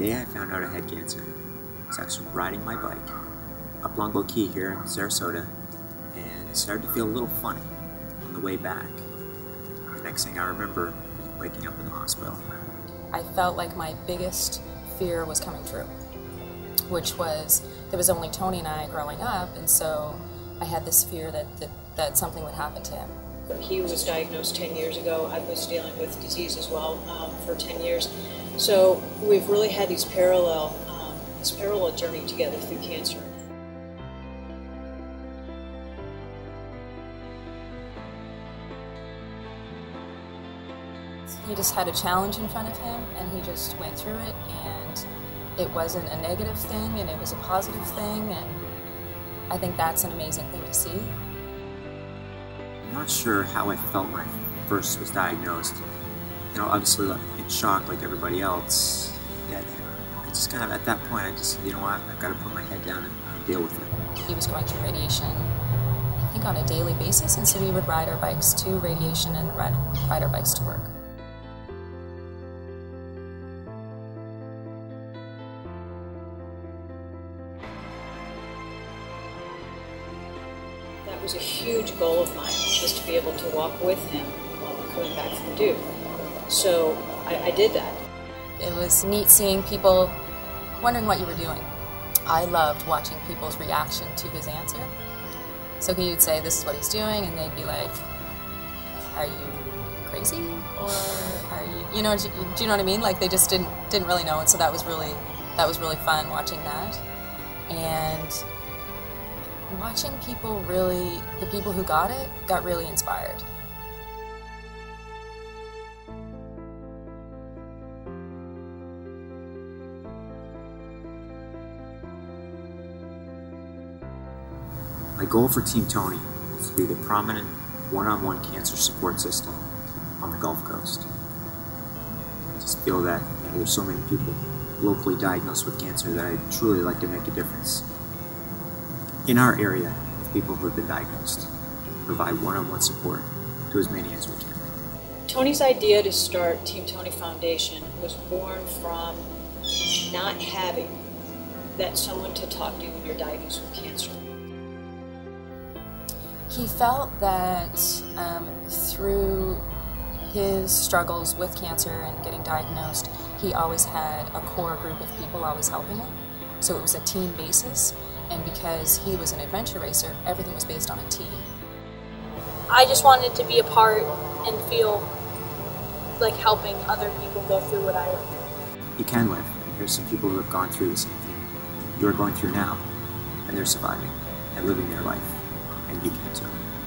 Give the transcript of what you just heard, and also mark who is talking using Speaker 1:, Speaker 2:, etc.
Speaker 1: day I found out I had cancer, I was actually riding my bike up Longboat Key here in Sarasota, and it started to feel a little funny on the way back. The next thing I remember is waking up in the hospital.
Speaker 2: I felt like my biggest fear was coming true, which was there was only Tony and I growing up, and so I had this fear that, that, that something would happen to him.
Speaker 3: He was diagnosed 10 years ago. I was dealing with disease as well um, for 10 years. So we've really had these parallel, um, this parallel journey together through cancer.
Speaker 2: He just had a challenge in front of him, and he just went through it, and it wasn't a negative thing, and it was a positive thing, and I think that's an amazing thing to see.
Speaker 1: I'm not sure how I felt when I first was diagnosed. You know, obviously like, in shock like everybody else. Yet I just kind of at that point I just, you know what, I've got to put my head down and, and deal with it.
Speaker 2: He was going through radiation, I think on a daily basis, and so we would ride our bikes to radiation and ride, ride our bikes to work.
Speaker 3: That was a huge goal of mine, just to be able to walk with him while coming back from Duke. So I, I did that.
Speaker 2: It was neat seeing people wondering what you were doing. I loved watching people's reaction to his answer. So he would say, this is what he's doing, and they'd be like, are you crazy? Or are you, you know, do, do you know what I mean? Like they just didn't, didn't really know, and so that was really, that was really fun watching that. And watching people really, the people who got it, got really inspired.
Speaker 1: My goal for Team Tony is to be the prominent one-on-one cancer support system on the Gulf Coast. I just feel that you know, there's so many people locally diagnosed with cancer that I'd truly like to make a difference in our area people who have been diagnosed. Provide one-on-one support to as many as we can.
Speaker 3: Tony's idea to start Team Tony Foundation was born from not having that someone to talk to when you're diagnosed with cancer.
Speaker 2: He felt that um, through his struggles with cancer and getting diagnosed, he always had a core group of people always helping him. So it was a team basis, and because he was an adventure racer, everything was based on a team.
Speaker 4: I just wanted to be a part and feel like helping other people go through what I went through.
Speaker 1: You can live, and here's some people who have gone through the same thing you are going through now, and they're surviving and living their life, and you can too.